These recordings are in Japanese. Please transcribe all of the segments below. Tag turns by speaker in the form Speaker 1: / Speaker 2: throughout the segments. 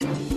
Speaker 1: you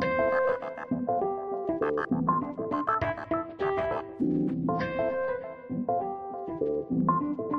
Speaker 1: Thank you.